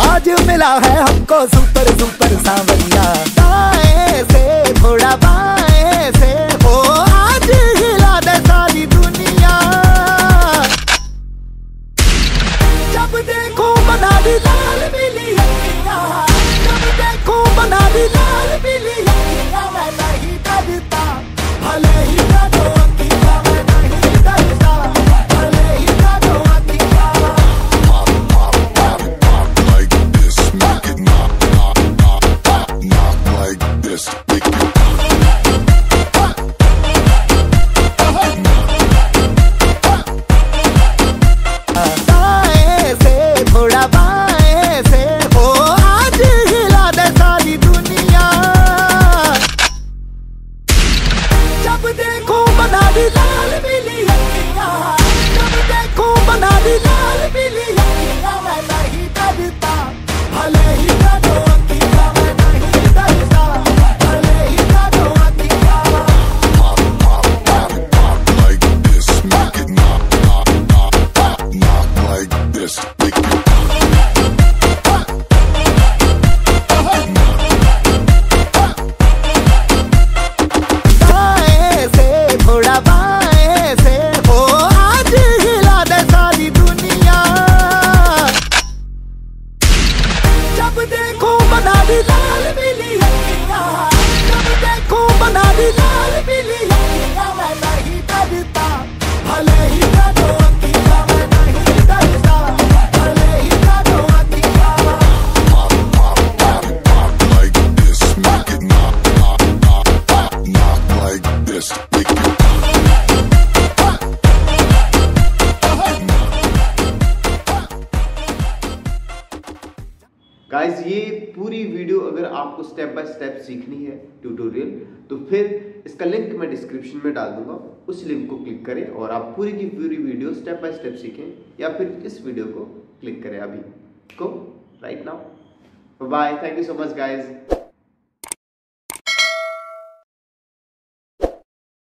आज मिला है हमको सुपर सुपर सांवरिया। दाएँ से थोड़ा बाएँ से। हो आज हिला दे सारी दुनिया। जब देखो बना दी लाल मिली जब देखो दी लाल बना दी this. गाइस ये पूरी वीडियो अगर आपको स्टेप बाय स्टेप सीखनी है ट्यूटोरियल तो फिर इसका लिंक मैं डिस्क्रिप्शन में डाल दूँगा। उस लिंक को क्लिक करें और आप पूरी की पूरी वीडियो स्टेप बाय स्टेप सीखें या फिर इस वीडियो को क्लिक करें अभी। को right now bye thank you so much guys